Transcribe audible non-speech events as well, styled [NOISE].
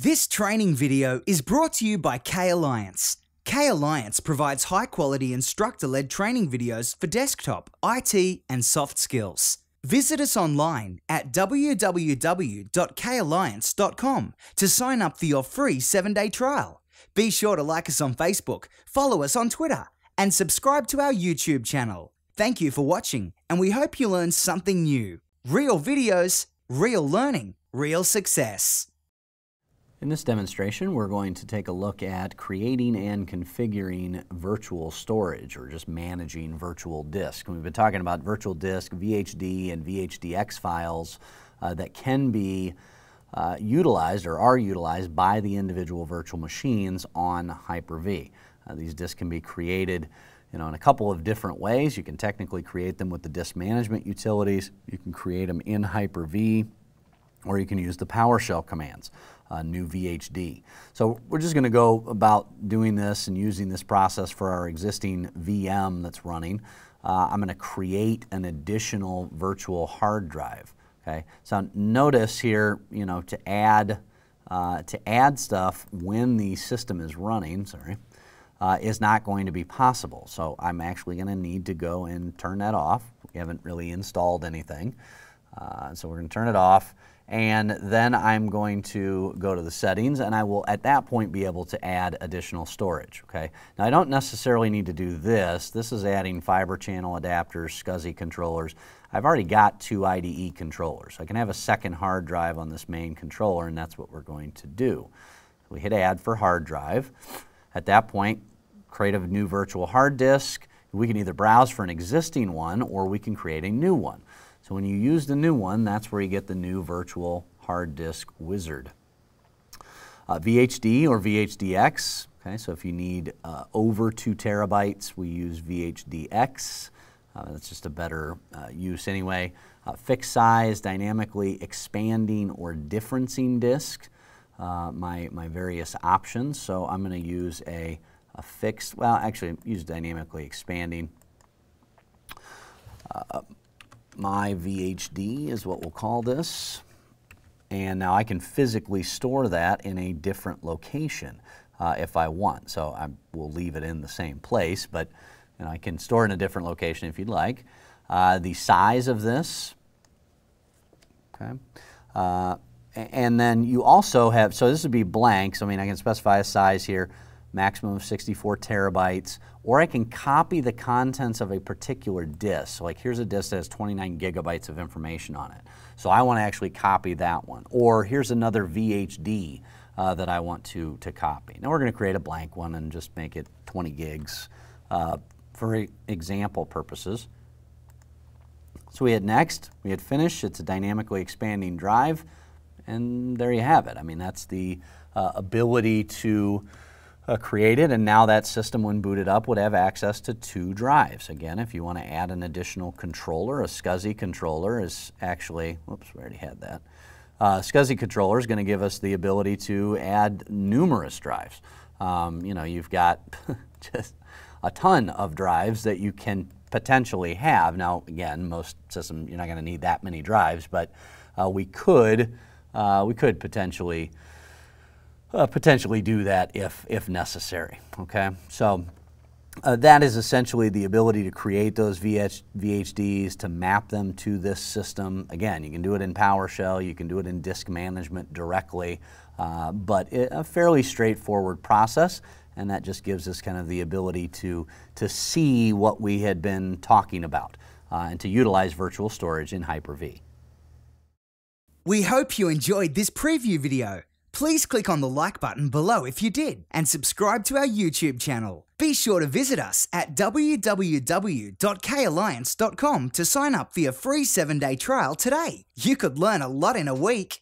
This training video is brought to you by K Alliance. K Alliance provides high quality instructor led training videos for desktop, IT, and soft skills. Visit us online at www.kalliance.com to sign up for your free seven day trial. Be sure to like us on Facebook, follow us on Twitter, and subscribe to our YouTube channel. Thank you for watching, and we hope you learned something new. Real videos, real learning, real success. In this demonstration, we're going to take a look at creating and configuring virtual storage or just managing virtual disk. we've been talking about virtual disk, VHD, and VHDX files uh, that can be uh, utilized or are utilized by the individual virtual machines on Hyper-V. Uh, these disks can be created you know, in a couple of different ways. You can technically create them with the disk management utilities. You can create them in Hyper-V, or you can use the PowerShell commands, uh, new VHD. So we're just going to go about doing this and using this process for our existing VM that's running. Uh, I'm going to create an additional virtual hard drive. Okay, so notice here, you know, to add uh, to add stuff when the system is running. Sorry uh, is not going to be possible. So I'm actually going to need to go and turn that off. We haven't really installed anything. Uh, so we're going to turn it off. And then I'm going to go to the settings and I will at that point be able to add additional storage. Okay. Now I don't necessarily need to do this. This is adding fiber channel adapters, SCSI controllers. I've already got two IDE controllers. I can have a second hard drive on this main controller and that's what we're going to do. We hit add for hard drive. At that point, create a new virtual hard disk. We can either browse for an existing one or we can create a new one. So when you use the new one, that's where you get the new virtual hard disk wizard. Uh, VHD or VHDX, okay, so if you need uh, over two terabytes, we use VHDX. Uh, that's just a better uh, use anyway. Uh, fixed size, dynamically expanding or differencing disk, uh, my, my various options. So I'm going to use a a fixed, well, actually use dynamically expanding. Uh, my VHD is what we'll call this. And now I can physically store that in a different location uh, if I want. So I will leave it in the same place, but you know, I can store in a different location if you'd like. Uh, the size of this, okay. Uh, and then you also have, so this would be blank, so I mean I can specify a size here maximum of 64 terabytes, or I can copy the contents of a particular disk. So like here's a disk that has 29 gigabytes of information on it. So I want to actually copy that one. Or here's another VHD uh, that I want to, to copy. Now we're going to create a blank one and just make it 20 gigs uh, for example purposes. So we hit next, we hit finish, it's a dynamically expanding drive, and there you have it. I mean, that's the uh, ability to uh, created, and now that system, when booted up, would have access to two drives. Again, if you want to add an additional controller, a SCSI controller is actually, whoops, we already had that. Uh, SCSI controller is going to give us the ability to add numerous drives. Um, you know, you've got [LAUGHS] just a ton of drives that you can potentially have. Now, again, most systems, you're not going to need that many drives, but uh, we could, uh, we could potentially uh, potentially do that if, if necessary. Okay, so uh, that is essentially the ability to create those VH, VHDs, to map them to this system. Again, you can do it in PowerShell, you can do it in disk management directly, uh, but it, a fairly straightforward process, and that just gives us kind of the ability to, to see what we had been talking about uh, and to utilize virtual storage in Hyper-V. We hope you enjoyed this preview video. Please click on the like button below if you did and subscribe to our YouTube channel. Be sure to visit us at www.kalliance.com to sign up for your free 7-day trial today. You could learn a lot in a week.